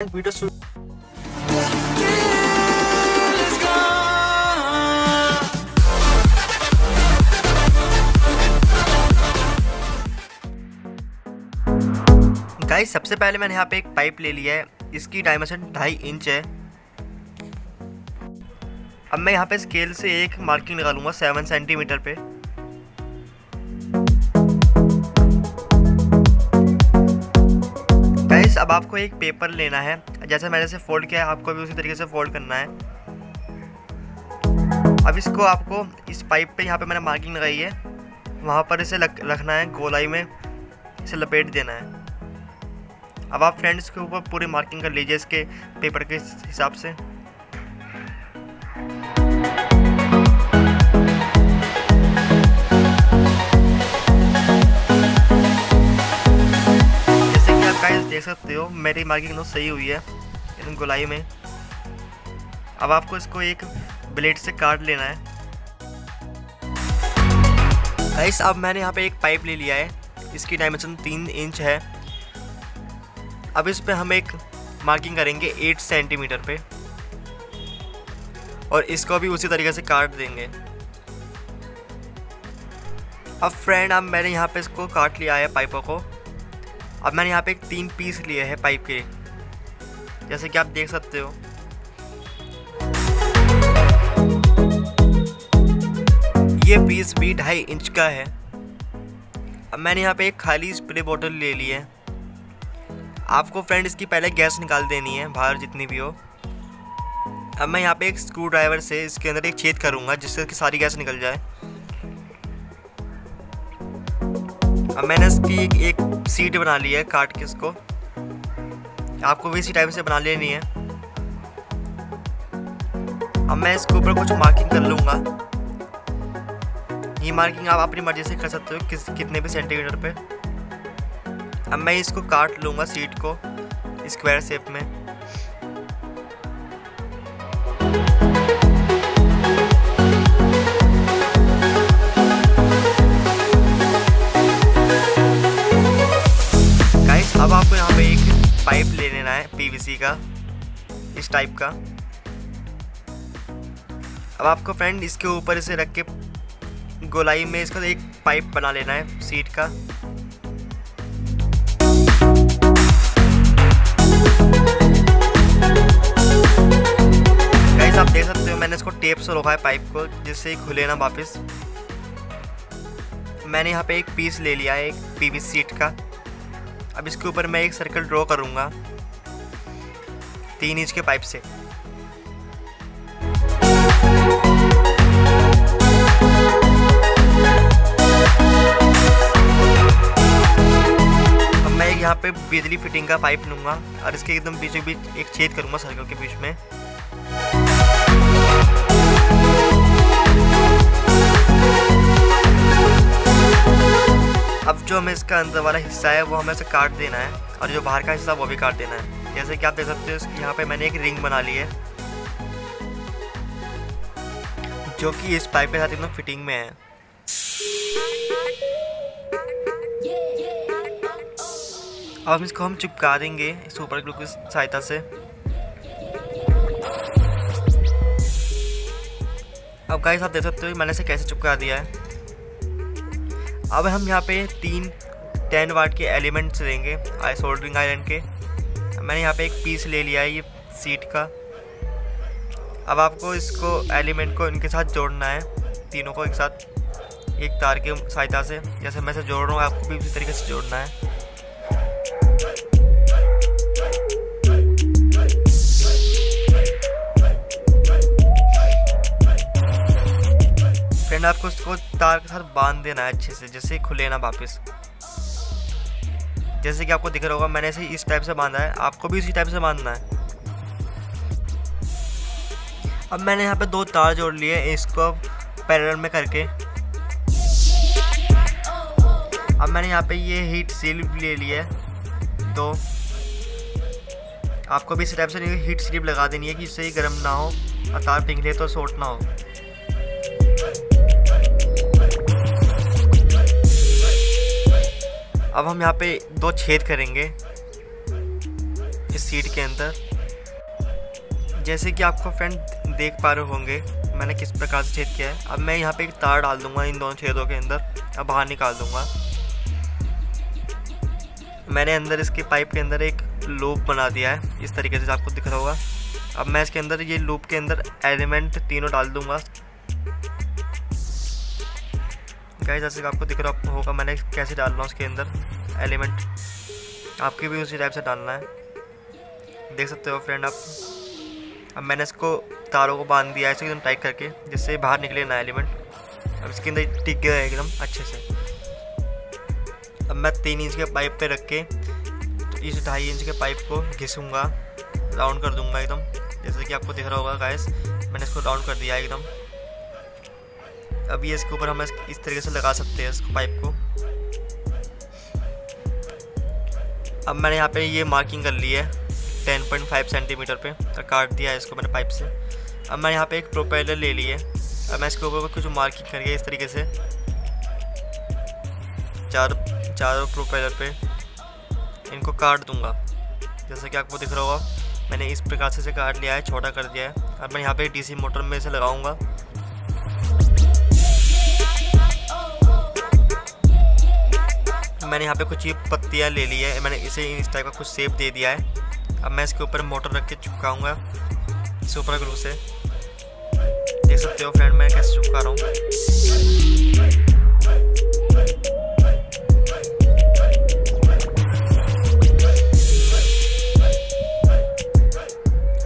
Guys सबसे पहले मैंने यहाँ पे एक पाइप ले लिया है। इसकी डायमेंशन ढाई इंच है। अब मैं यहाँ पे स्केल से एक मार्किंग निकालूँगा सेवन सेंटीमीटर पे। गाइस अब आपको एक पेपर लेना है। जैसे मैंने इसे फोल्ड किया है आपको भी उसी तरीके से फोल्ड करना है। अब इसको आपको इस पाइप पे यहाँ पे मैंने मार्किंग लगाई है। वहाँ पर इसे लग, रखना है गोलाई में। इसे लपेट देना है। अब आप फ्रेंड्स के ऊपर पूरी मार्किंग कर लीजिए इसके पेपर के हिसाब से। गाइस देख सकते हो, मेरी मार्किंग तो सही हुई है इन गोलाई में। अब आपको इसको एक ब्लेड से काट लेना है। गाइस अब मैंने यहाँ पे एक पाइप ले लिया है, इसकी डायमेंशन तीन इंच है। अब इस पे हम एक मार्किंग करेंगे एट सेंटीमीटर पे। और इसको भी उसी तरीके से काट देंगे। अब फ्रेंड अब मैंने यहाँ पे इसको काट लिया है पाइपों को। अब मैंने यहाँ पे एक तीन पीस लिए हैं पाइप के जैसे कि आप देख सकते हो। ये पीस भी ढाई इंच का है। अब मैंने यहाँ पे एक खाली स्प्रे बोतल ले ली है। आपको फ्रेंड इसकी पहले गैस निकाल देनी है बाहर जितनी भी हो। अब मैं यहाँ पे एक स्क्रू ड्राइवर से इसके अंदर एक छेद करूँगा जिससे कि सारी गैस निकल जाए। अब मैंने इसकी एक, एक सीट बना ली है काट के इसको। आपको भी इसी टाइप से बना लेनी है। अब मैं इसके ऊपर कुछ मार्किंग कर लूँगा। ये मार्किंग आप अपनी मर्ज़ी से कर सकते हो किस, कितने भी सेंटीमीटर पे। अब मैं इसको काट लूँगा सीट को स्क्वायर शेप में। आपको यहाँ पे एक पाइप ले लेना है पीवीसी का, इस टाइप का। अब आपको फ्रेंड इसके ऊपर इसे रख के गोलाई में इसका एक पाइप बना लेना है सीट का। गाइस आप देख सकते हो, मैंने इसको टेप से रोका है पाइप को, जिससे खुले ना वापस। मैंने यहाँ पे एक पीस ले लिया है, एक पीवीसी सीट का। अब इसके ऊपर मैं एक सर्कल ड्रॉ करूँगा तीन इंच के पाइप से। अब मैं यहाँ पे बिजली फिटिंग का पाइप लूँगा और इसके एकदम बीचों बीच एक छेद करूँगा सर्कल के बीच में। इसका अंदर वाला हिस्सा है, वो हमें इसे काट देना है और जो बाहर का हिस्सा वो भी काट देना है। जैसे कि आप देख सकते हो यहाँ पे मैंने एक रिंग बना ली है, जो कि इस पाइप के साथ एकदम फिटिंग में है। अब इसको हम चिपका देंगे इस ऊपर ग्लू की सहायता से। अब गाइस आप देख सकते हो, मैंने इसे कैसे चिपका दिया है। अब हम यहाँ पे तीन टेन वाट के एलिमेंट्स लेंगे सोल्डरिंग आयरन के। मैंने यहाँ पे एक पीस ले लिया है ये सीट का। अब आपको इसको एलिमेंट को इनके साथ जोड़ना है, तीनों को एक साथ, एक तार के सहायता से। जैसे मैं इसे जोड़ रहा हूँ, आपको भी उसी तरीके से जोड़ना है। फ्रेंड आपको इसको तार के साथ बाँध देना है अच्छे से, जैसे खुले ना वापस। जैसे कि आपको दिख रहा होगा, मैंने इसे इस टाइप से बांधा है। आपको भी इसी टाइप से बांधना है। अब मैंने यहाँ पे दो तार जोड़ लिए इसको पैरेलल में करके। अब मैंने यहाँ पे ये हीट सील ले लिया तो आपको भी इस टाइप से हीट स्लीप लगा देनी है कि इससे गर्म ना हो और तार पिघले तो शॉर्ट ना हो। अब हम यहाँ पे दो छेद करेंगे इस सीट के अंदर। जैसे कि आपको फ्रेंड देख पा रहे होंगे, मैंने किस प्रकार से छेद किया है। अब मैं यहाँ पे एक तार डाल दूँगा इन दोनों छेदों के अंदर, अब बाहर निकाल दूँगा। मैंने अंदर इसके पाइप के अंदर एक लूप बना दिया है, इस तरीके से आपको दिख रहा होगा। अब मैं इसके अंदर, ये लूप के अंदर एलिमेंट तीनों डाल दूँगा। गाइस जैसे आपको दिख रहा होगा मैंने कैसे डालना उसके अंदर एलिमेंट आपके भी उसी टाइप से डालना है। देख सकते हो फ्रेंड आप। अब मैंने इसको तारों को बाँध दिया ऐसे एकदम टाइट करके, जिससे बाहर निकले ना एलिमेंट अब इसके अंदर टिक गया एकदम अच्छे से। अब मैं तीन इंच के पाइप पे रख के तो इस ढाई इंच के पाइप को घिसूँगा। राउंड कर दूँगा एकदम। जैसे कि आपको दिख रहा होगा गैस मैंने इसको राउंड कर दिया एकदम। अब ये इसके ऊपर हम इस तरीके से लगा सकते हैं इसको पाइप को। अब मैंने यहाँ पे ये मार्किंग कर ली है 10.5 सेंटीमीटर पे तो काट दिया है इसको मैंने पाइप से। अब मैं यहाँ पे एक प्रोपेलर ले ली है। अब मैं इसके ऊपर कुछ मार्किंग करके इस तरीके से। चार, चारों प्रोपेलर पे इनको काट दूँगा। जैसे कि आपको दिख रहा होगा, मैंने इस प्रकार से काट लिया है, छोटा कर दिया है। अब मैं यहाँ पे डीसी मोटर में से लगाऊँगा। मैंने यहाँ पे कुछ ये पत्तियाँ ले ली है। मैंने इसे इस टाइप का कुछ शेप दे दिया है। अब मैं इसके ऊपर मोटर रख के चिपकाऊँगा सुपर ग्लू से। देख सकते हो फ्रेंड मैं कैसे चिपका रहा हूँ।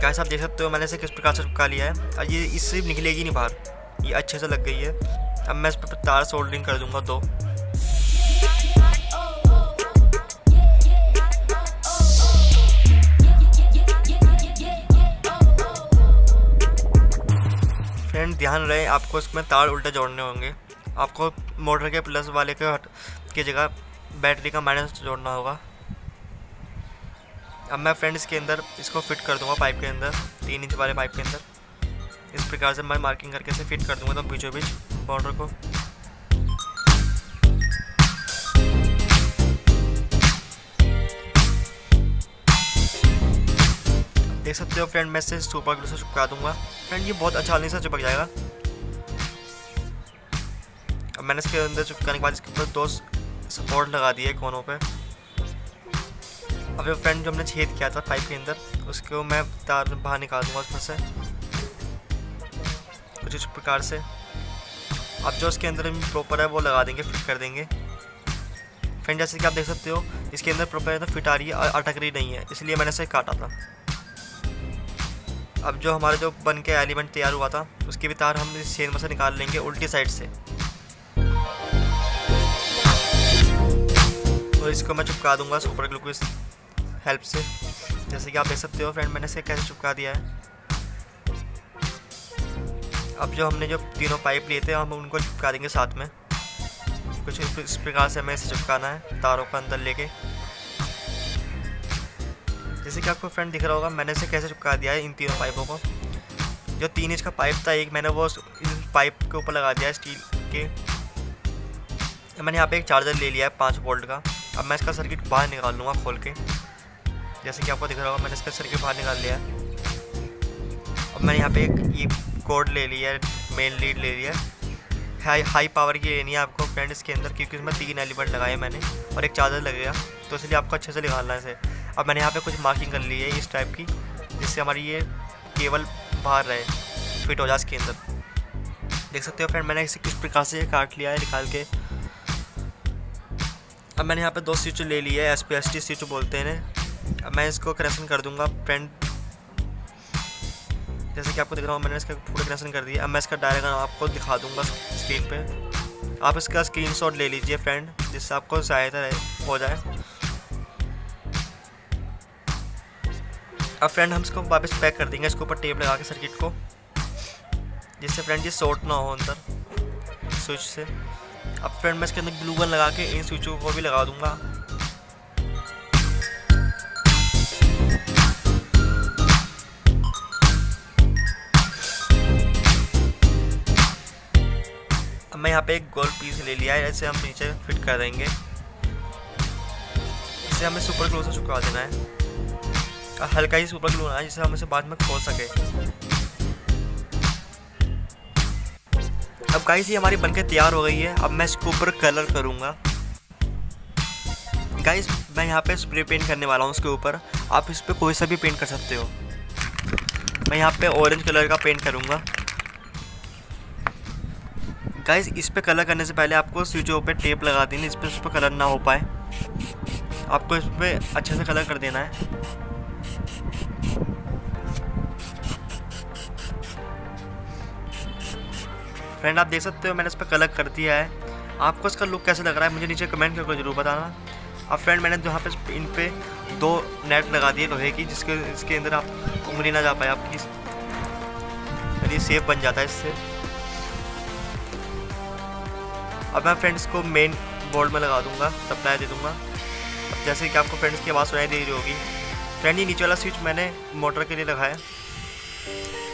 गाइस आप देख सकते हो मैंने इसे किस प्रकार से चिपका लिया है। और ये, इससे निकलेगी नहीं बाहर। ये अच्छे से लग गई है। अब मैं इस पर तार सोल्डरिंग कर दूँगा दो। ध्यान रहे, आपको इसमें तार उल्टे जोड़ने होंगे। आपको मोटर के प्लस वाले के हट, की जगह बैटरी का माइनस जोड़ना होगा। अब मैं फ्रेंड्स के अंदर इसको फिट कर दूँगा पाइप के अंदर, तीन इंच वाले पाइप के अंदर। इस प्रकार से मैं मार्किंग करके इसे फिट कर दूँगा तो बीचों बीच बॉर्डर को। देख सकते हो फ्रेंड मैं इसे सुपर ग्लू से चिपका दूँगा। फ्रेंड ये बहुत अच्छा आसानी से चिपक जाएगा। अब मैंने इसके अंदर चिपकाने के बाद इसके ऊपर दो सपोर्ट लगा दिए कोनों पे। अब फ्रेंड जो हमने छेद किया था पाइप के अंदर, उसको मैं तार बाहर निकाल दूँगा उसमें से। कुछ इस प्रकार से। अब जो उसके अंदर प्रॉपर है, वो लगा देंगे फिट कर देंगे। फ्रेंड जैसे कि आप देख सकते हो, इसके अंदर प्रॉपर तो फिट आ रही है अटक रही नहीं है, इसलिए मैंने इसे काटा था। अब जो हमारा जो बन के एलिमेंट तैयार हुआ था, उसकी भी तार हम इस चेन में से निकाल लेंगे उल्टी साइड से। और इसको मैं चिपका दूँगा सुपर ग्लू की हेल्प से। जैसे कि आप देख सकते हो फ्रेंड मैंने इसे कैसे चिपका दिया है। अब जो हमने जो तीनों पाइप लिए थे, हम उनको चिपका देंगे साथ में। कुछ इस प्रकार से हमें इसे चिपकाना है, तारों का अंदर लेके। जैसे कि आपको फ्रेंड दिख रहा होगा, मैंने इसे कैसे चिपका दिया है इन तीनों पाइपों को? जो तीन इंच का पाइप था एक, मैंने वो इन पाइप के ऊपर लगा दिया स्टील के। मैंने यहाँ पे एक चार्जर ले लिया है पाँच वोल्ट का। अब मैं इसका सर्किट बाहर निकाल लूँगा खोल के। जैसे कि आपको दिख रहा होगा, मैंने इसका सर्किट बाहर निकाल लिया है। अब मैंने यहाँ पे एक ये कोड ले लिया है मेन लीड ले लिया है। हाई हाई पावर की लेनी है आपको फ्रेंड इसके अंदर, क्योंकि इसमें तीन एलिमेंट लगाए मैंने और एक चार्जर लगेगा। तो इसलिए आपको अच्छे से निकालना है इसे। अब मैंने यहाँ पे कुछ मार्किंग कर ली है इस टाइप की, जिससे हमारी ये केबल बाहर रहे फिट हो जाए इसके अंदर। देख सकते हो फ्रेंड मैंने इसे किस प्रकार से काट लिया है, निकाल के। अब मैंने यहाँ पे दो स्विच ले लिया है S P S T switch बोलते हैं अब मैं इसको कनेक्शन कर दूँगा फ्रेंड जैसे कि आपको दिख रहा हूँ, मैंने इसका पूरा कनेक्शन कर दिया। अब मैं इसका डायरेक्ट आपको दिखा दूँगा स्क्रीन पे। आप इसका स्क्रीनशॉट ले लीजिए फ्रेंड जिससे आपको सहायता हो जाए। अब फ्रेंड हम इसको वापस पैक कर देंगे, इसके ऊपर टेप लगा के सर्किट को, जिससे फ्रेंड ये शॉर्ट ना हो अंदर स्विच से। अब फ्रेंड मैं इसके अंदर ग्लू गन लगा के इन स्विचों को भी लगा दूँगा। अब मैं यहाँ पे एक गोल पीस ले लिया है ऐसे हम नीचे फिट कर देंगे इसे हमें सुपर क्लोज से चुका देना है। हल्का ही सुपर ग्लू है जिससे हम इसे बाद में खोल सके। अब गाइस ये हमारी बनके तैयार हो गई है। अब मैं इसके ऊपर कलर करूँगा। गाइस मैं यहाँ पे स्प्रे पेंट करने वाला हूँ उसके ऊपर। आप इस पर कोई सा भी पेंट कर सकते हो। मैं यहाँ पे ऑरेंज कलर का पेंट करूँगा। गाइस इस पर कलर करने से पहले आपको स्विचों पे टेप लगा देनी इस पर उस पर कलर ना हो पाए। आपको इस पर अच्छे से कलर कर देना है। फ्रेंड आप देख सकते हो, मैंने इस पर कलर कर दिया है। आपको इसका लुक कैसे लग रहा है, मुझे नीचे कमेंट करके ज़रूर बताना। अब फ्रेंड मैंने जहाँ पे इन पे दो नेट लगा दिए लोहे की, जिसके इसके अंदर आप उंगली ना जा पाए आपकी ये सेफ़ बन जाता है इससे। अब मैं फ्रेंड्स को मेन बोर्ड में लगा दूँगा सप्लाई दे दूँगा। अब जैसे कि आपको फ्रेंड्स की आवाज़ सुनाई दे रही होगी। फ्रेंड ये नीचे वाला स्विच मैंने मोटर के लिए लगाया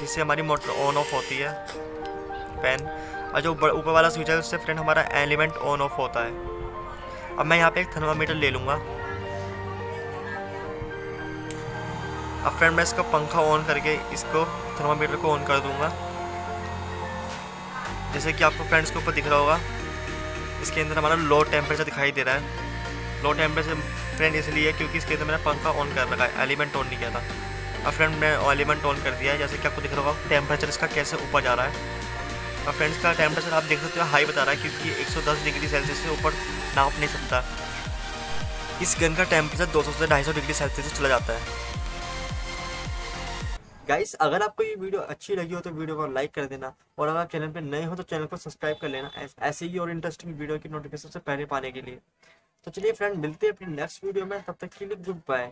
जिससे हमारी मोटर ऑन ऑफ़ होती है। फ़ैन और जो ऊपर वाला स्विच है, उससे फ्रेंड हमारा एलिमेंट ऑन ऑफ़ होता है। अब मैं यहाँ पे एक थर्मामीटर ले लूँगा। अब फ्रेंड मैं इसका पंखा ऑन करके इसको थर्मामीटर को ऑन कर दूँगा। जैसे कि आपको फ्रेंड्स के ऊपर दिख रहा होगा, इसके अंदर हमारा लो टेम्परेचर दिखाई दे रहा है। लो टेम्परेचर फ्रेंड इसलिए है क्योंकि इसके अंदर मैंने पंखा ऑन कर रखा है एलिमेंट ऑन नहीं किया था। अब फ्रेंड मैं एलिमेंट ऑन कर दिया है, जैसे कि आपको दिख रहा होगा टेम्परेचर इसका कैसे ऊपर जा रहा है। और फ्रेंड्स का टेम्परेचर आप देख सकते हो हाई बता रहा है क्योंकि 110 डिग्री सेल्सियस से ऊपर नाप नहीं सकता। इस गन का टेम्परेचर 200 से 250 डिग्री सेल्सियस से चला जाता है। गाइस अगर आपको ये वीडियो अच्छी लगी हो तो वीडियो को लाइक कर देना और अगर चैनल पे नए हो तो चैनल को सब्सक्राइब कर लेना ऐसे ही और इंटरेस्टिंग वीडियो की नोटिफिकेशन से पहले पाने के लिए। तो चलिए फ्रेंड मिलते हैं अपने नेक्स्ट वीडियो में, तब तक के लिए गुड बाय